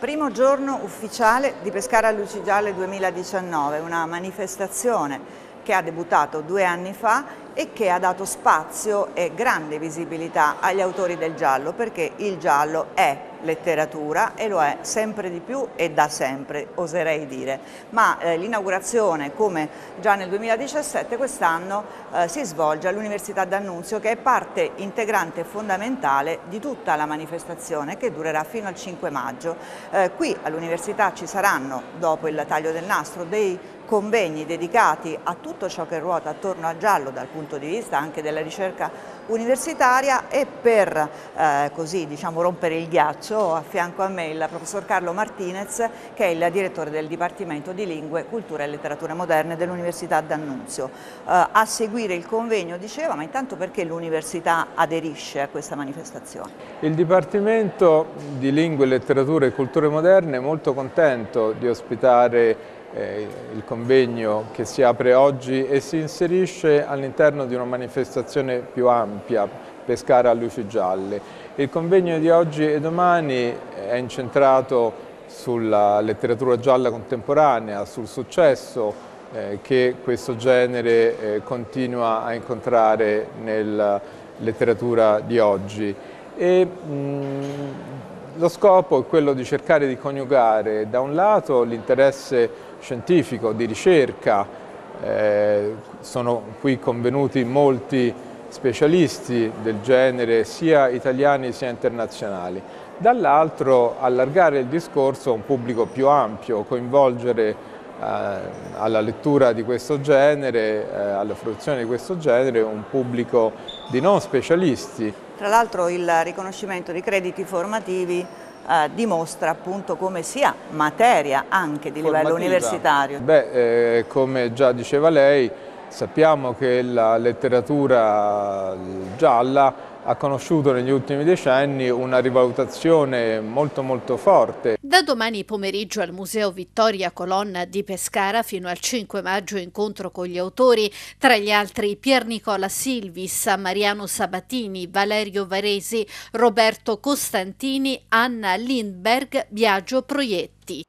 Primo giorno ufficiale di Pescara Lucigiale 2019, una manifestazione che ha debuttato due anni fa e che ha dato spazio e grande visibilità agli autori del giallo perché il giallo è letteratura e lo è sempre di più e da sempre, oserei dire. Ma eh, l'inaugurazione, come già nel 2017, quest'anno eh, si svolge all'Università d'Annunzio che è parte integrante e fondamentale di tutta la manifestazione che durerà fino al 5 maggio. Eh, qui all'Università ci saranno, dopo il taglio del nastro, dei convegni dedicati a tutto ciò che ruota attorno al giallo dal punto di vista anche della ricerca universitaria e per eh, così diciamo rompere il ghiaccio a fianco a me il professor Carlo Martinez che è il direttore del Dipartimento di Lingue, Cultura e Letterature Moderne dell'Università d'Annunzio. Eh, a seguire il convegno diceva ma intanto perché l'università aderisce a questa manifestazione? Il Dipartimento di Lingue, Letterature e Culture Moderne è molto contento di ospitare eh, il convegno che si apre oggi e si inserisce all'interno di una manifestazione più ampia, Pescara a luci gialle. Il convegno di oggi e domani è incentrato sulla letteratura gialla contemporanea, sul successo eh, che questo genere eh, continua a incontrare nella letteratura di oggi. E, mh, lo scopo è quello di cercare di coniugare da un lato l'interesse scientifico, di ricerca, eh, sono qui convenuti molti specialisti del genere sia italiani sia internazionali, dall'altro allargare il discorso a un pubblico più ampio, coinvolgere eh, alla lettura di questo genere, eh, alla fruizione di questo genere, un pubblico di non specialisti. Tra l'altro il riconoscimento di crediti formativi eh, dimostra appunto come sia materia anche di Formativa. livello universitario. Beh, eh, come già diceva lei, sappiamo che la letteratura gialla ha conosciuto negli ultimi decenni una rivalutazione molto molto forte. Da domani pomeriggio al Museo Vittoria Colonna di Pescara fino al 5 maggio incontro con gli autori, tra gli altri Pier Nicola Silvis, Mariano Sabatini, Valerio Varesi, Roberto Costantini, Anna Lindberg, Biagio Proietti.